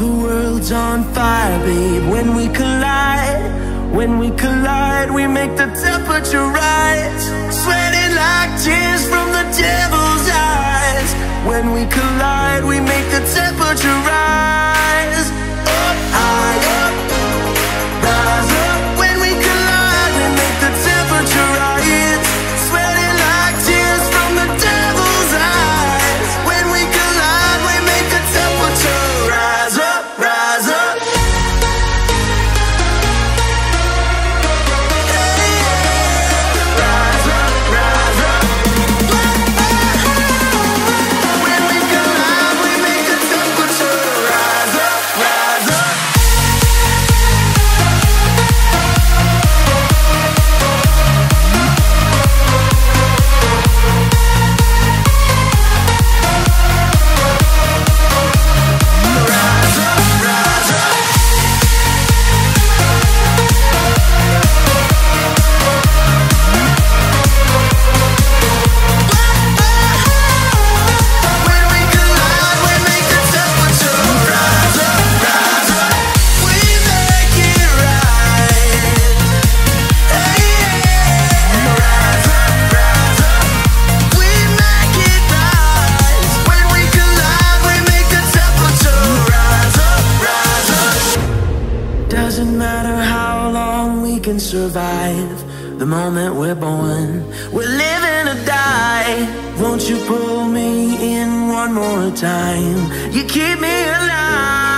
The world's on fire, babe, when we collide When we collide, we make the temperature rise. Sweating like tears from the devil's eyes. When we collide, we make the temperature Doesn't matter how long we can survive. The moment we're born, we're living or die. Won't you pull me in one more time? You keep me alive.